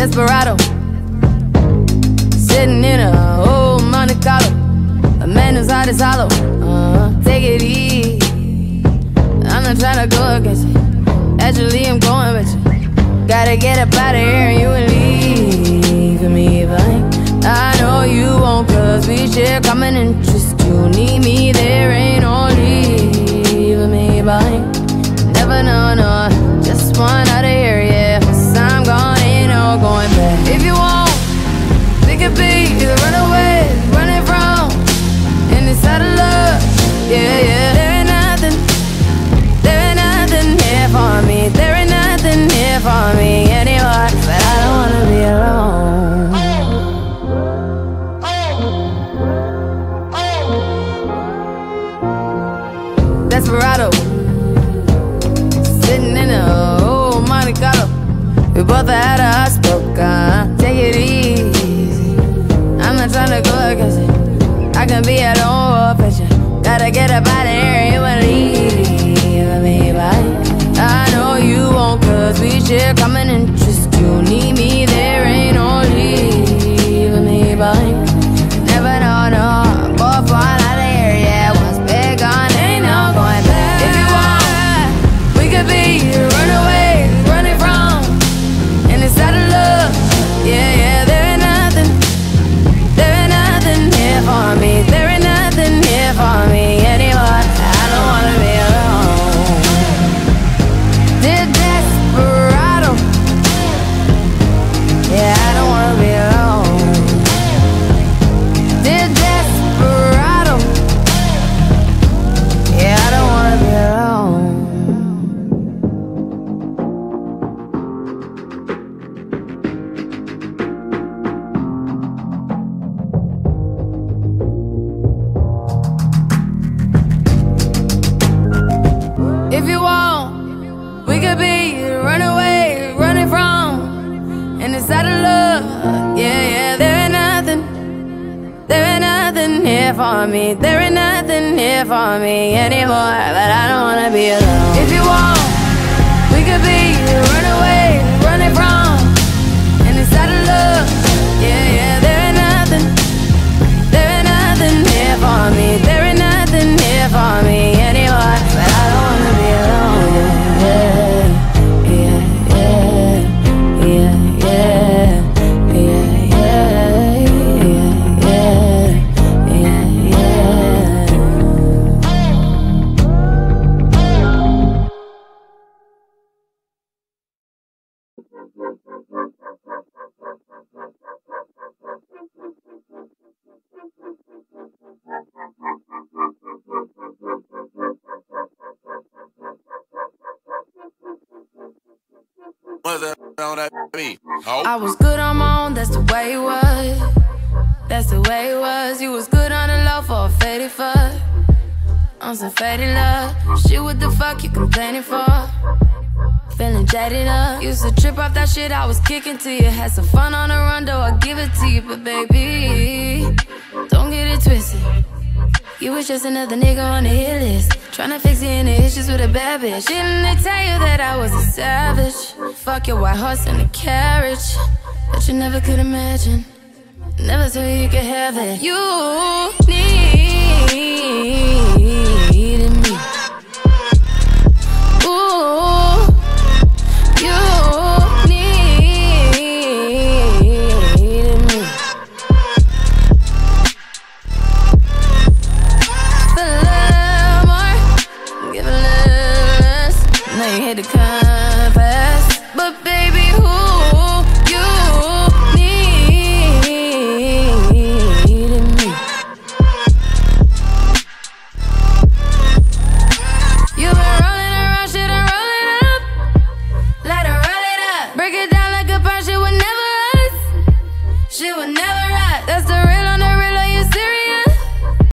Desperado. Sitting in a old Monte Carlo. A man whose heart is hollow. Uh, take it easy. I'm not trying to go against you. Actually, I'm going with you. Gotta get up out of here and you and leave me behind. I know you won't, cause we share common interest. You need me, there We both had a hot spoke, take it easy. I'm not trying to go against it. I can be at home with you. Gotta get up out of here, you leave me by. I know you won't, cause we share common interest. Could be runaways, running from, and inside of love. Yeah, yeah, there ain't nothing, there ain't nothing here for me. There ain't nothing here for me anymore, I was good on my own, that's the way it was. That's the way it was. You was good on the low for a faded fuck. On some faded love. Shit, what the fuck you complaining for? Feeling jaded up. Used to trip off that shit I was kicking to you. Had some fun on the run, though I give it to you. But baby, don't get it twisted. You was just another nigga on the hit list. Tryna fix any issues with a bad bitch. Didn't they tell you that I was a savage? Fuck your white horse and a carriage. But you never could imagine. Never thought you could have it. You needed ain't had to confess, but.